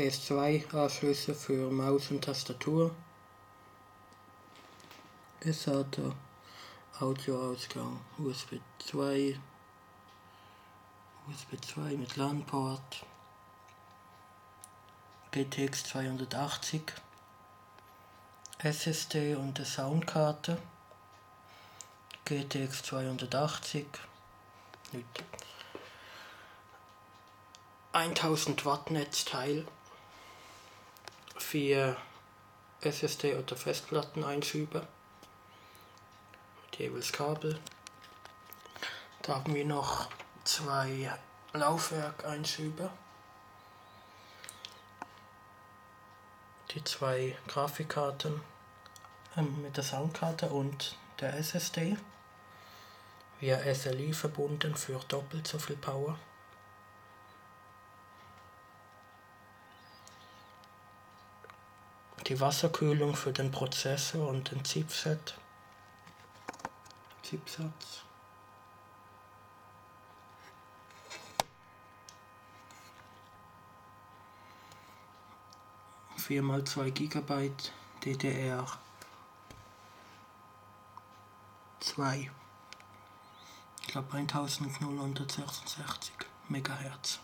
PS2-Anschlüsse für Maus und Tastatur. SATA, Audioausgang, USB 2, USB 2 mit LAN-Port, GTX 280, SSD und eine Soundkarte, GTX 280, nicht. 1000 Watt Netzteil, vier SSD oder Festplatteneinschübe, jeweils Kabel. Da haben wir noch zwei Laufwerkeinschübe. Die zwei Grafikkarten ähm, mit der Soundkarte und der SSD. Via SLI verbunden für doppelt so viel Power. Die Wasserkühlung für den Prozessor und den Chipset. Chipsatz. Vier mal zwei Gigabyte DDR 2 ich glaube 1066 Megahertz.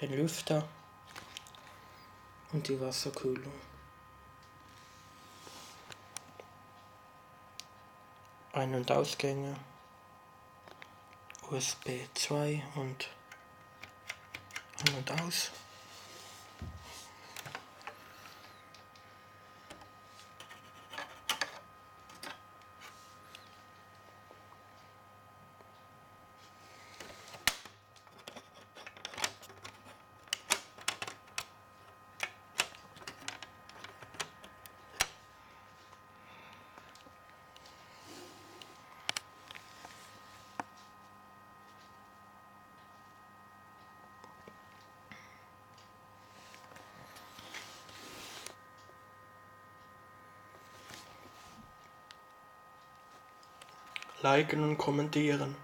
Den Lüfter und die Wasserkühlung. Ein- und Ausgänge. USB 2 und an und aus. Liken und kommentieren.